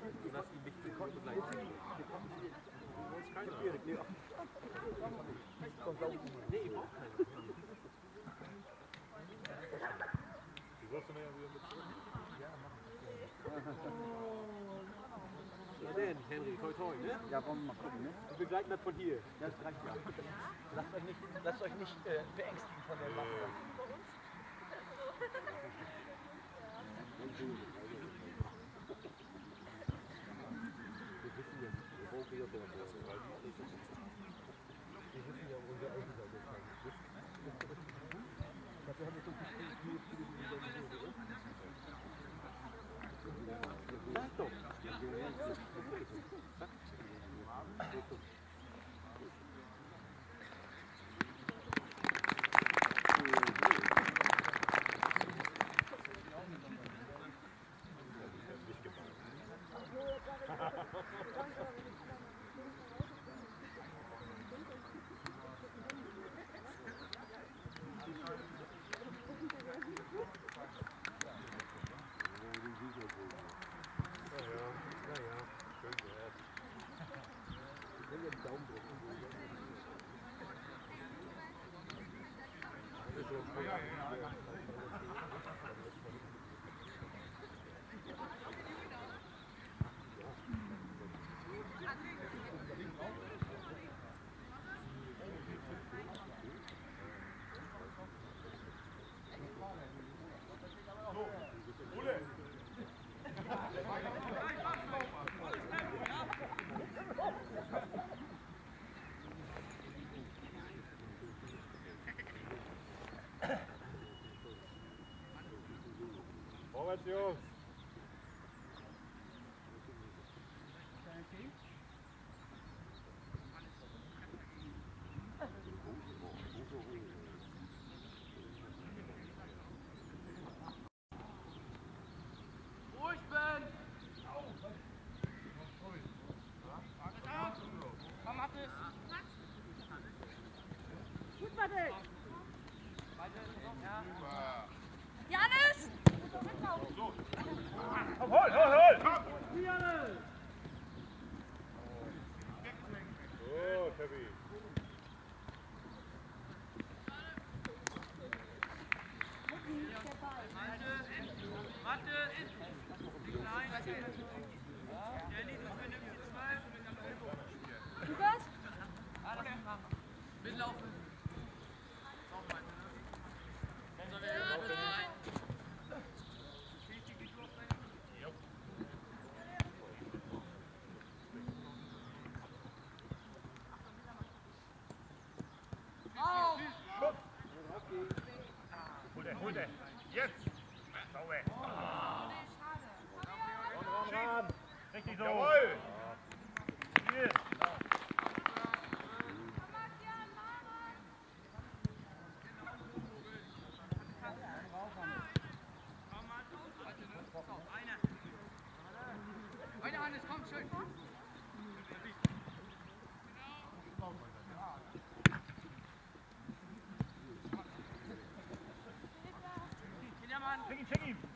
Du hast ihn nicht gekonnt begleitet. Du wolltest keine. Nee, ich brauch keine. Du wirst mir ja wieder mit zurück. Na denn, Henry, toi toi, ne? Ja, wollen wir mal gucken, ne? Wir begleiten das von hier. Das reicht ja. Lasst euch nicht, lasst euch nicht äh, beängstigen von der Waffe. Vorwärts, Jungs. Ruhig, Ben! Komm, Mathis! Gut, Patrick. Ja. Komm, hol, hol, hol! So, Tabby. Mathis! Klein! Jenny, du benimmst die zwei. Check ihn, check ihn.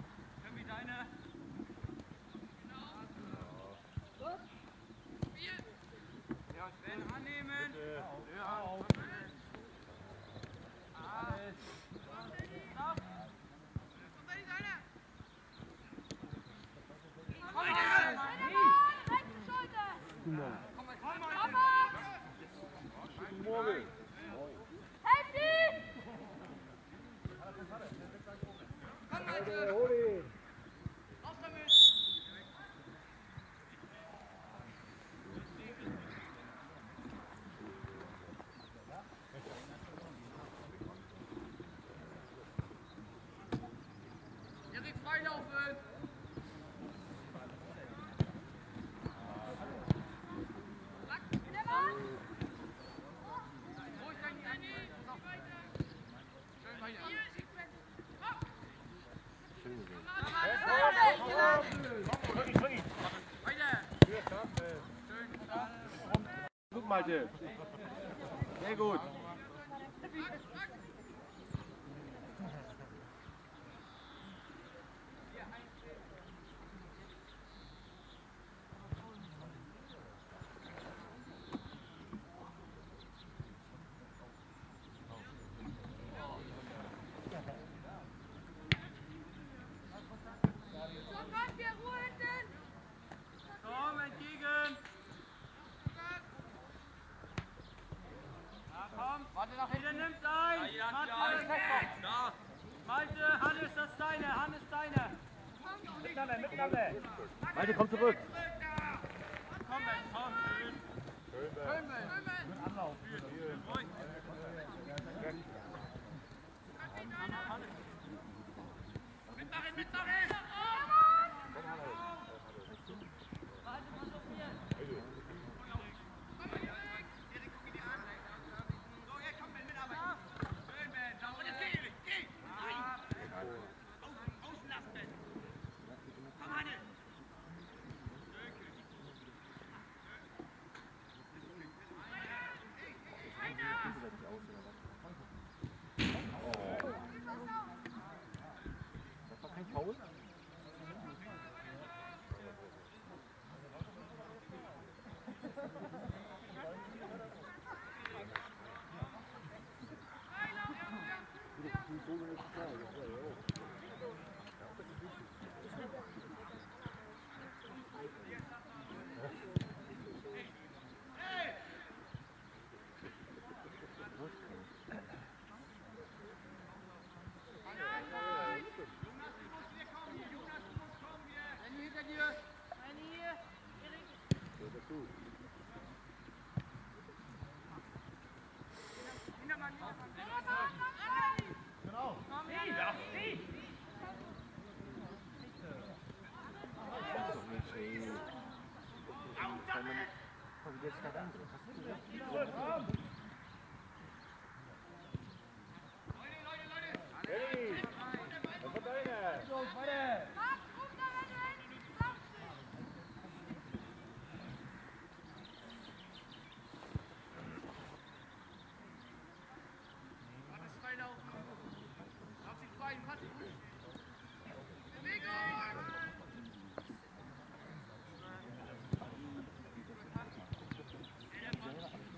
Gut, Malte. Sehr gut. Malte, komm zurück. Komm, komm, schön. Mitmachen, mitmachen! So, jetzt komm, Ben, mitarbeiten. Schön, Ben. So, und jetzt geh, Erik, geh! Nein! Au- Außen lassen, Ben. Komm, Hanne! Das war kein Foul. Benni, hinter dir! Benni! Erik! Hintermann, Hintermann! Genau. Komm, ja! Komm, jetzt da rein. Hast du gesagt? Benny, das war deine. Max, ruf da, wenn du hinten zusammenstehst. Lass es frei laufen. Lauf sie frei, du kannst gut. Bewegung!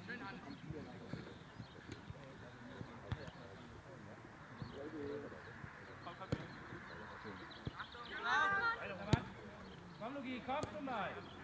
Schön an. Komm, Lugi,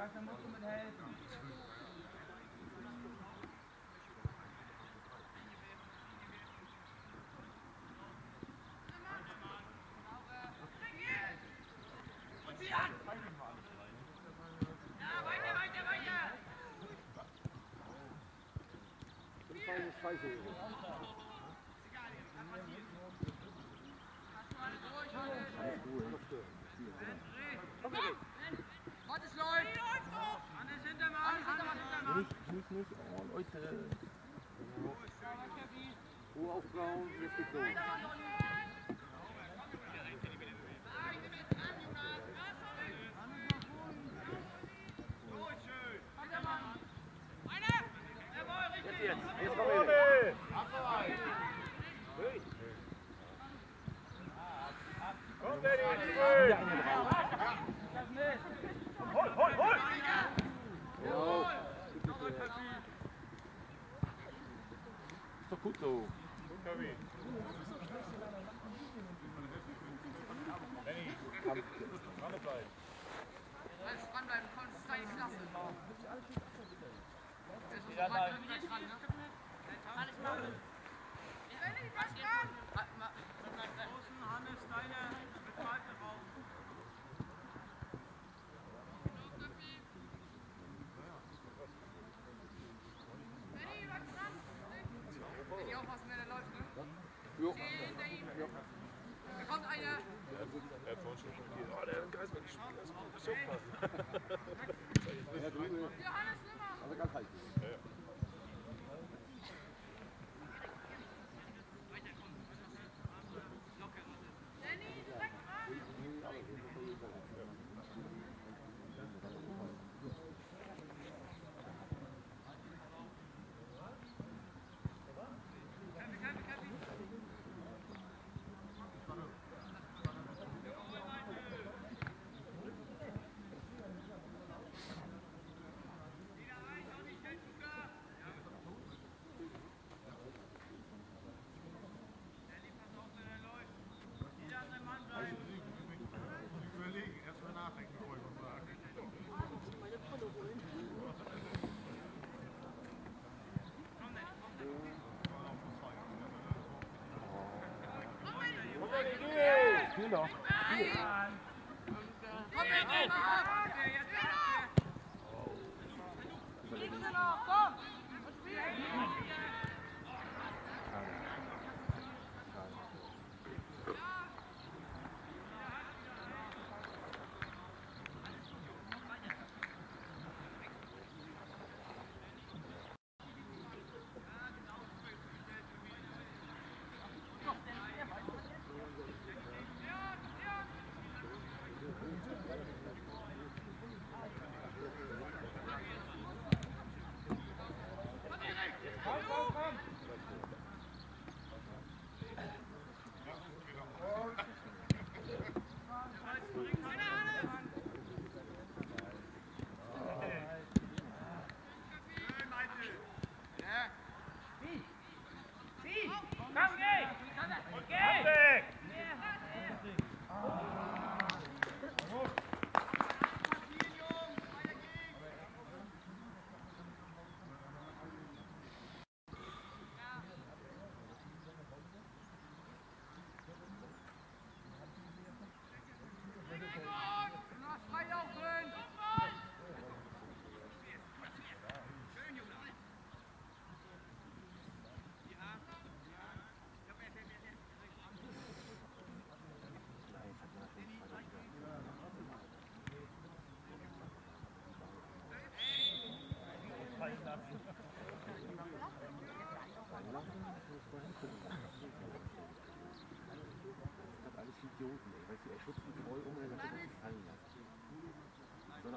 Da musst du mit helfen. Und zieh an! Ja, weiter, weiter, weiter! Warte, läuft! Hannes Hintermann! Hannes Hintermann! Nicht, nicht, nicht. Oh, Leute. Ruhe aufbauen, jetzt geht's los. Jetzt, jetzt. Jetzt komm Kurbel. Komm, Benny, zurück. Hol, hol, hol. Ist so. Benny, dranbleiben. Komm, das ist deine Klasse. Jetzt musst du dran, wieder dran, ne? Alles machen. Benni, was dran? Außen, Hannes, deine, mit Malte raus. Benni, aufpassen, wenn er läuft, ne? Jo. Steh hinter ihm. Da kommt einer. Er hat vorhin schon kommentiert, oh, der hat einen Geist gespielt, das muss so passen. Johannes Nimmer. Also ganz halt. Danny, direkt ran. Überlegen, erstmal nachdenken, bevor ich was sage. Spiel noch. Komm jetzt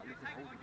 Die sollen alle zu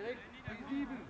Direkt visibel.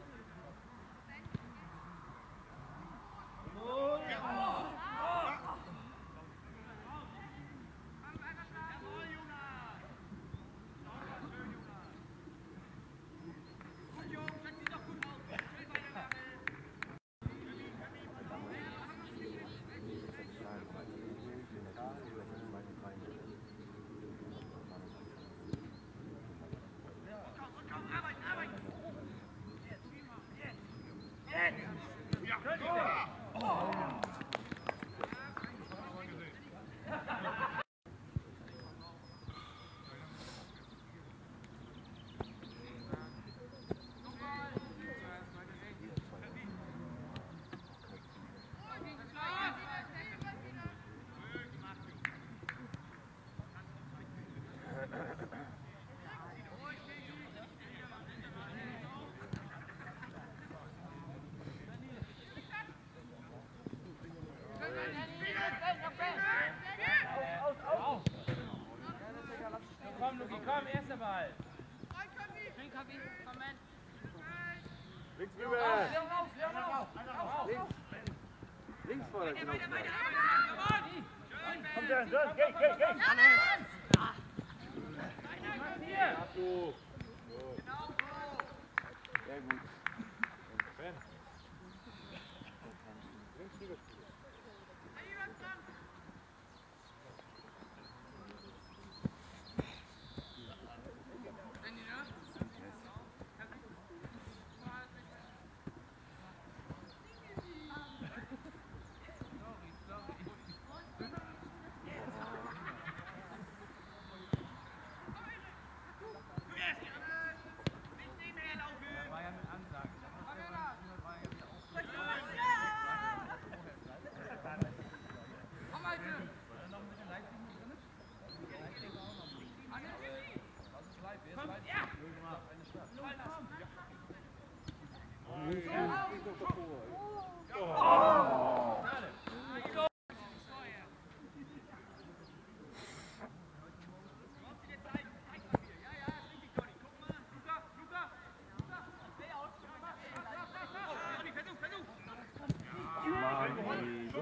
Links voor het. Kom, Jens, kijk, kijk, kijk.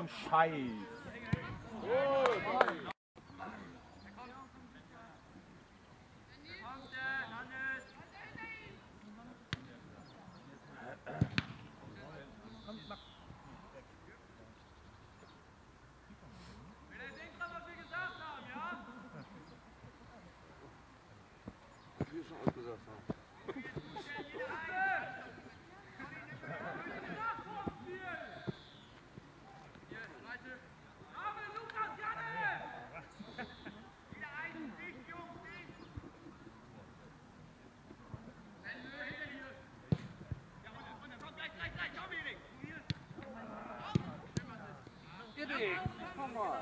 ein Scheiß. Wie schon gesagt haben. Nick, come on.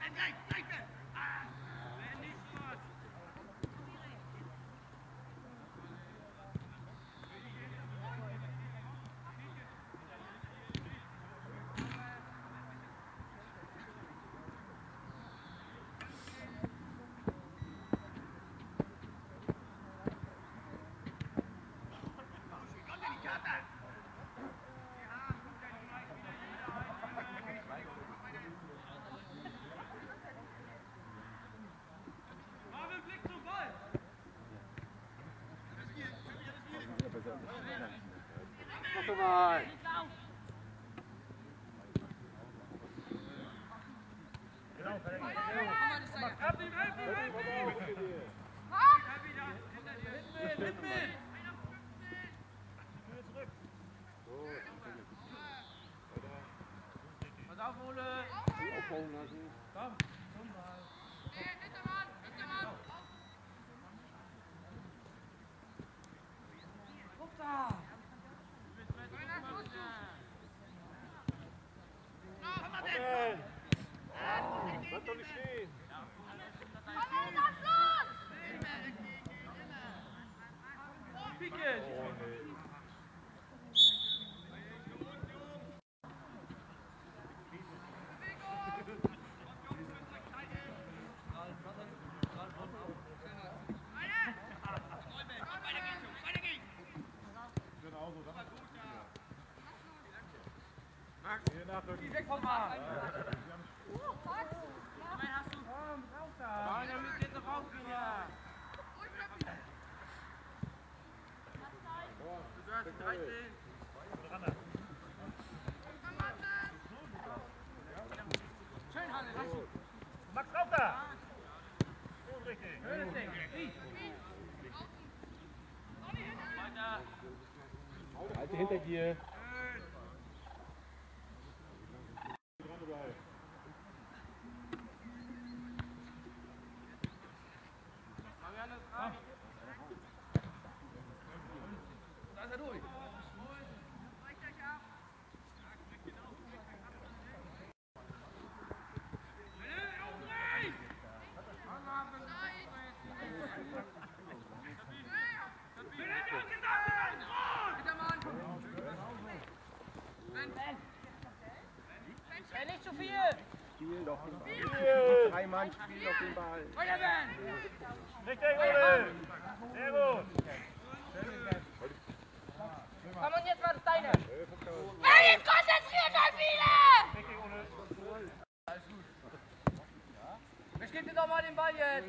Hey, hey, hey, hey. come on. Come on, Genau so. Max, die 6 vom A. Max auch da! Gut, richtig. Schönes Ding. Weiter. Halte hinter dir. Doch den Ball. Drei Mann, spiel doch den Ball. Richtig, Ole! Sehr gut! Komm und jetzt war das deine. Hey, konzentriert euch wieder! Richtig, Ole! Wer gibt dir doch mal den Ball jetzt?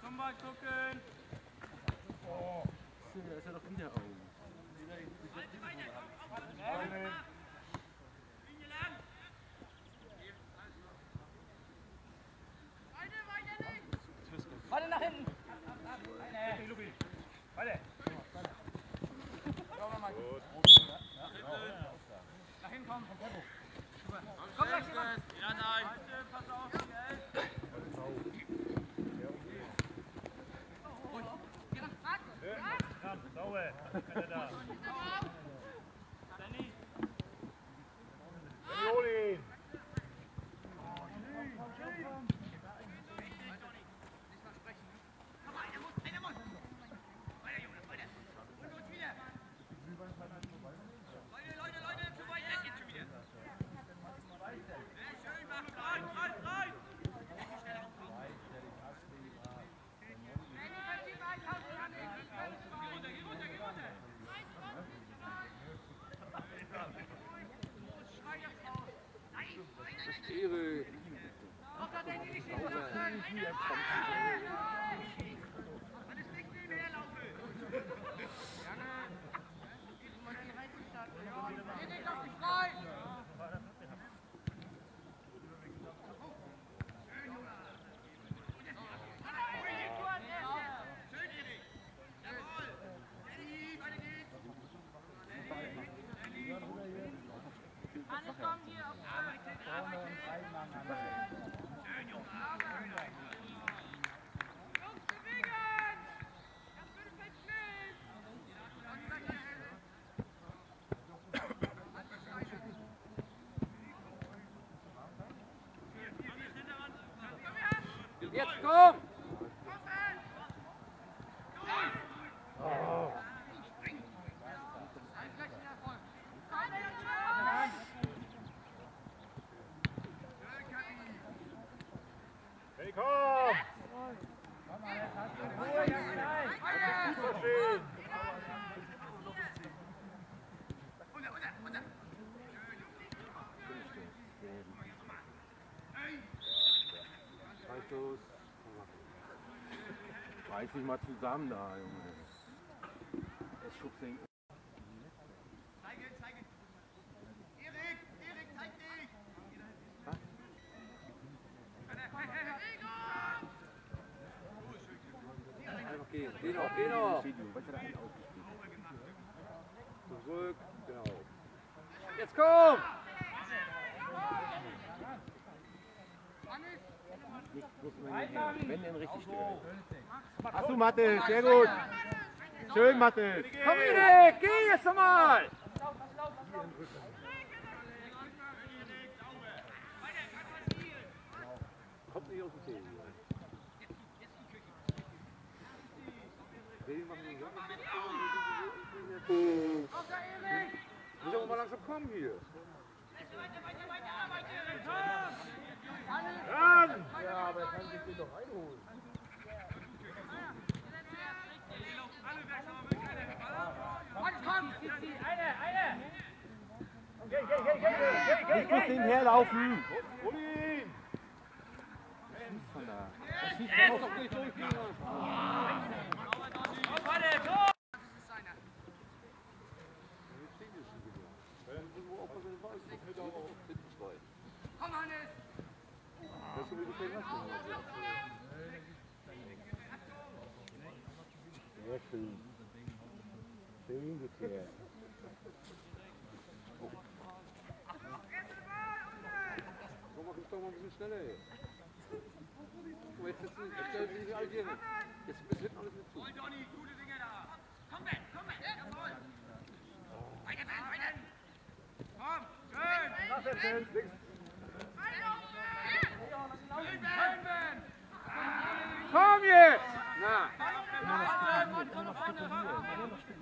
Zum Ball gucken. Da ist er doch wieder auf. Warte nach hinten. Richtig, Lupi! Weiter! Nach hinten kommen. Komm gleich jemand. Ja, nein. Halte, pass auf, Miguel. Komm, sauber! Keiner da! Danny. Danny, hol ihn! Leute, Leute, Leute, zu weit weg jetzt schon wieder. Sehr schön, macht rein, rein, rein. Geh runter, geh runter, geh runter. Schrei jetzt raus. Ehre. Mach da deine nicht hin, was ist denn? Das ist nicht nebenher laufen. Gerne. Gib mal deine Reitungsstart. Geh nicht auf mich frei. Schön, Erik. Jawohl. Danny, weiter geht's. Hannes, komm hier auf Arbeitet, arbeitet. Schön, Junge. Jungs, bewegen! Das würde verschnellen! Jetzt komm! Reiß dich mal zusammen da, Junge. Zeige, zeige. Erik, Erik, zeig dich. Einfach gehen. Geh noch, geh noch. Video, was hat er eigentlich ausgespielt? Zurück. Genau. Jetzt komm! Nicht bloß immer hinterher. Wenn denn richtig stört. Hast du Mathe, sehr gut. Schön, Mathe. Komm, Erik! Geh jetzt nochmal! Kommt nicht aus dem Tee. Muss aber mal langsam kommen hier. Ran! Ja, aber er kann sich den doch einholen. Nicht bloß hinterherlaufen. Hol ihn! Von da. Er muss doch nicht durchgehen. Komm, Hannes. Sehr schön. Schön geklärt. Komm, mach doch mal ein bisschen schneller. Guck mal, Jetzt, jetzt, jetzt stellen sie sich alle hier hin. Jetzt hinten alles mit zu. Jawohl, Donny, gute Dinge da. Komm, Ben, komm, Ben. Jawohl. Weiter, Ben, weiter. Komm, schön. Lass es hin! Schön, Ben. Komm jetzt! Na, komm vorne.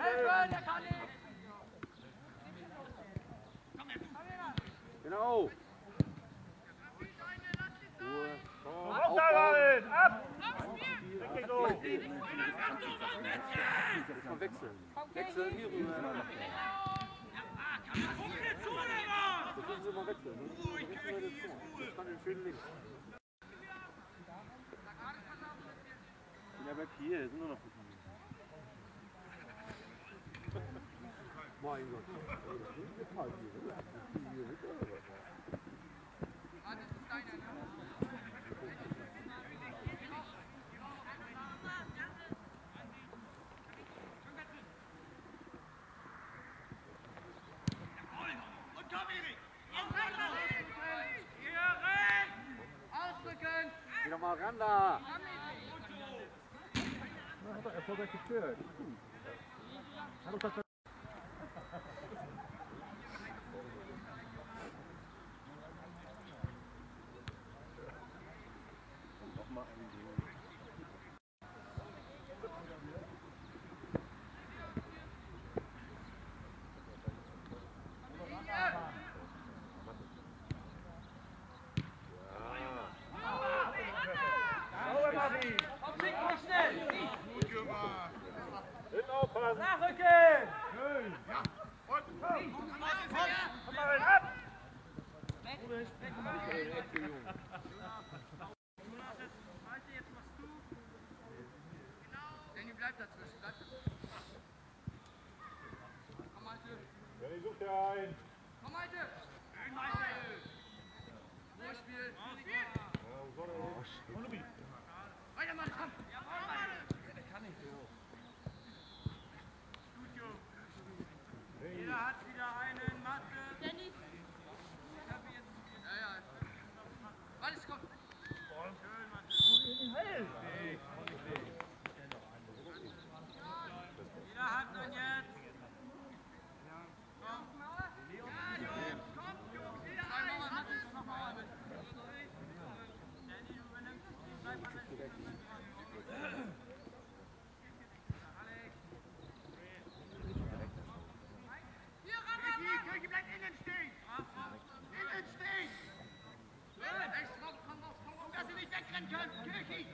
Kämpfen, der kann nicht! Genau! Auf da, David. Ab. Wechseln. Wechseln hier rüber. Das müssen Sie mal wechseln. ne? Wechseln wir das kann den schön links. Ja, bleibt hier, sind nur noch Mein Gott. Ey, das sind wir mal hier, oder? Das sind wir mit, oder was? Ausdrücken! Geh doch mal ran da! Na, hat er erfolgreich gestört. Gut. Hat uns Sauber, Martin. Komm, Sieg, ruhig schnell! Hinten aufpassen. Nachrücken! Schön. Und. Komm mal rein. Ab. Danny, bleib dazwischen, bleib dazwischen. Komm, Malte! Danny, such dir ein. Komm, Malte! Ruhig spielen! Und Lubi. Weiter, Malte, komm! Jeder hat wieder einen Mathe. Danny! Ja, ja. Warte, komm! Jeder hat einen jetzt. Zwei Mauern, Matte, noch Mauern mit. Danny, du übernimmst die bleib an der Kirche bleibt innen stehen! Innen stehen! Rechts, raus, komm raus, komm raus! Dass sie nicht wegrennen können! Kirche!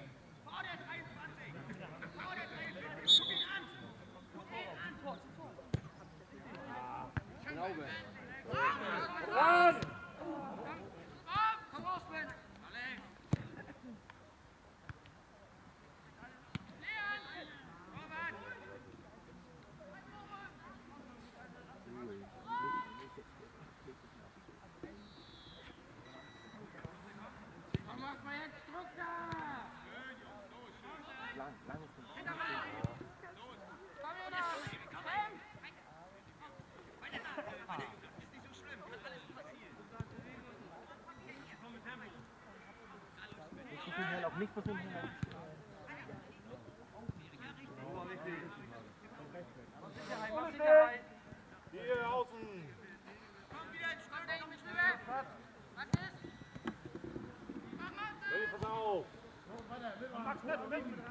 Vor der 23! Vor der 23! Guck ihn an! Guck ihn an! Glaube. Ran! Komm, komm raus, Ben! Alle! Komm, mach mal jetzt Druck da! lang, lang ist Komm her da! Kämpf! Nicht versuchen. Sicherheit, mach Sicherheit! Hier außen. Komm wieder ins Stück, komm nicht rüber! Was ist? Danny, pass auf. Max, mit, mit.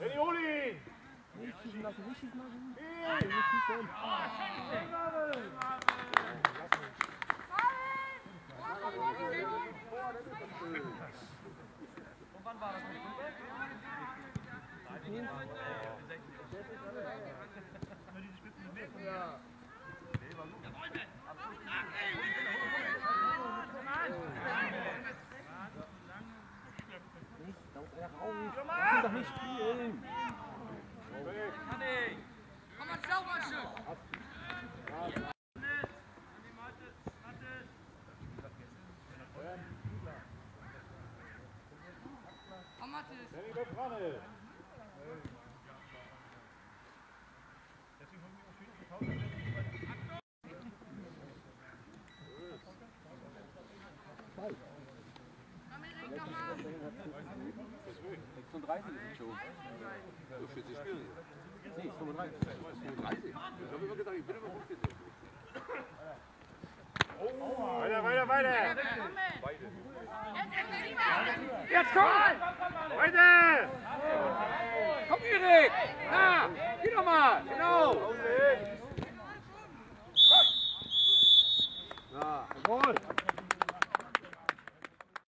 Danny, hol ihn. Nicht schießen lassen, nicht schießen lassen. Hier. Nicht schießen. 36 ist schon. So 40 Spiele. Nee, 35. 35. Ich habe immer gedacht, ich bin immer 15. Weiter, weiter, weiter. Jetzt komm! Weiter! Komm, Erik!